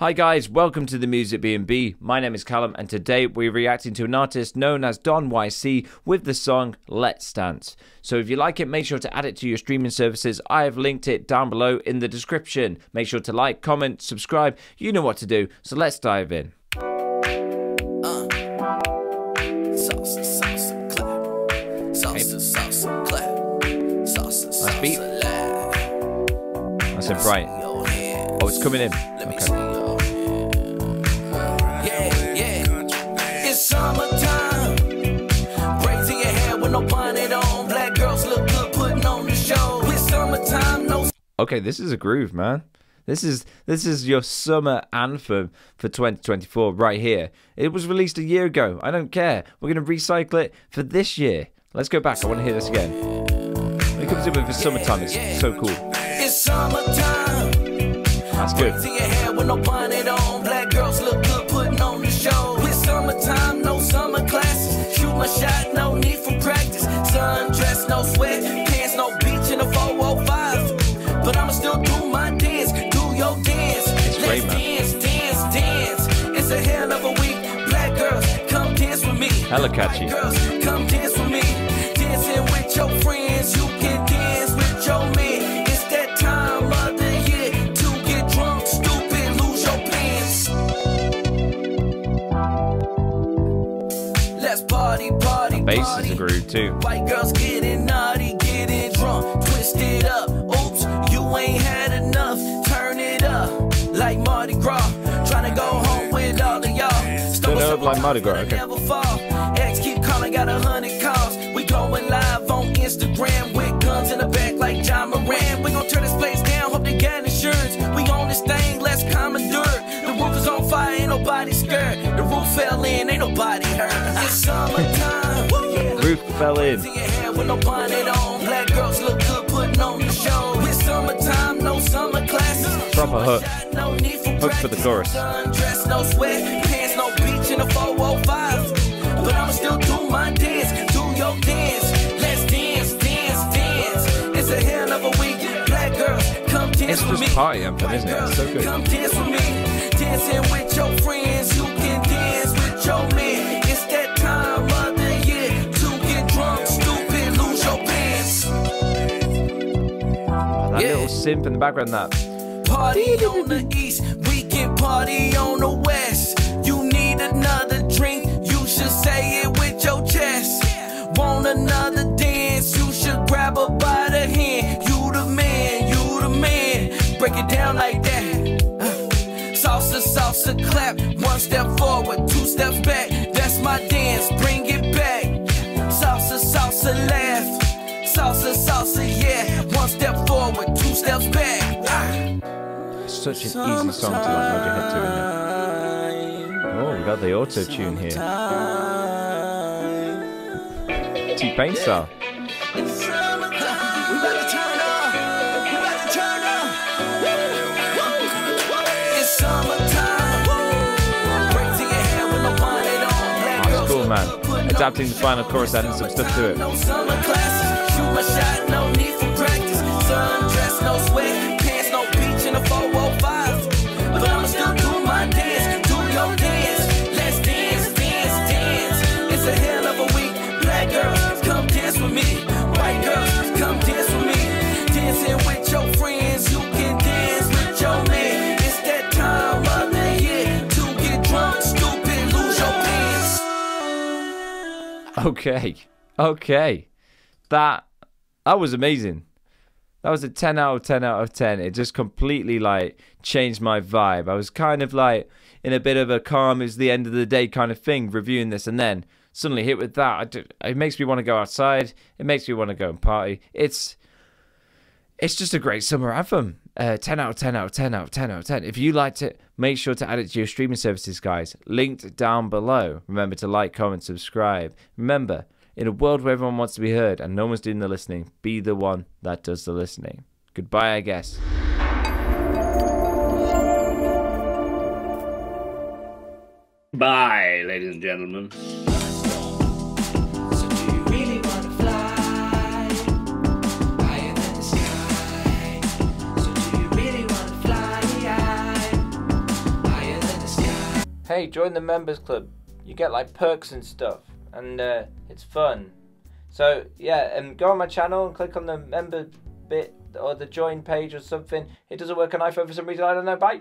Hi guys, welcome to the Music B&B. My name is Callum and today we're reacting to an artist known as Don YC with the song Let's Dance. So if you like it, make sure to add it to your streaming services. I have linked it down below in the description. Make sure to like, comment, subscribe. You know what to do. So let's dive in. Salsa, salsa, clap. Salsa, salsa, clap. Salsa, Nice beat. salsa, laugh. I said right. Your hands. Oh, it's coming in. Let me Okay. see your Yeah, yeah. It's summertime. Braids in your hair with no bonnet on. Black girls look good putting on the show. It's summertime, no Okay, this is a groove, man. This is this is your summer anthem for 2024 right here. It was released a year ago. I don't care. We're gonna recycle it for this year. Let's go back. I want to hear this again. When it comes in with the summertime, it's so cool. It's summertime. Good. Your hair with no bonnet on. Black girls look good putting on the show. It's summertime, no summer classes. Shoot my shot, no need for practice. Sundress, no sweat. Pants, no beach in a 405. But I'ma still do my dance. Do your dance. It's Let's dance, dance, dance. It's a hell of a week. Black girls, come dance with me. Hella catchy. White girls, come dance with me. Dancing with your friends. Party, Bass party. is a groove too. White girls getting naughty, getting drunk, twist it up. Oops, you ain't had enough. Turn it up like Mardi Gras. Trying to go home with all of y'all. Turn it up like Mardi Gras, okay. Never fall. X keep calling, got a hundred calls. We going live on Instagram with guns in the back like Ja Morant. We gon' turn this place down, hope they got insurance. We on this thing, let's. The roof is on fire, ain't nobody scared. The roof fell in, ain't nobody hurt. It's summertime. Fell in. In your hair with no bonnet on. Black girls look good putting on the show. It's summertime, no summer classes. Proper hook. No need for Hook for the chorus. No sweat, pants, no beach in a 405. But I'ma still do my dance, do your dance. Let's dance, dance, dance. It's a hell of a week. Black girls, come dance It's with just me. party anthem, isn't it? It's so good. Come dance with me. Dancing with your friends, you can dance with your man. Synth in the background. That Party on the east, we can party on the west. You need another drink, you should say it with your chest. Want another dance, you should grab her by the hand. You the man, you the man. Break it down like that. Uh, Salsa, salsa, clap. One step forward, two steps back. That's my dance, bring it such an easy song to like nod your head to. Isn't it? Oh, we got the auto tune here. T Pain style. Man. Adapting the final chorus, adding some stuff to it. No shoot my shot, no need for practice. Sundress, no sweat, pants, no beach in a 405. Okay, okay, that that was amazing. That was a ten out of ten out of ten. It just completely like changed my vibe. I was kind of like in a bit of a calm, it's the end of the day kind of thing, reviewing this, and then suddenly hit with that. It makes me want to go outside. It makes me want to go and party. It's it's just a great summer anthem. Uh, 10 out of 10 out of 10 out of 10 out of 10. If you liked it, make sure to add it to your streaming services, guys. Linked down below. Remember to like, comment, subscribe. Remember, in a world where everyone wants to be heard and no one's doing the listening, be the one that does the listening. Goodbye, I guess. Bye, ladies and gentlemen. Hey, join the members club. You get like perks and stuff, and uh, it's fun. So yeah, and go on my channel and click on the member bit or the join page or something. It doesn't work on iPhone for some reason. I don't know. Bye.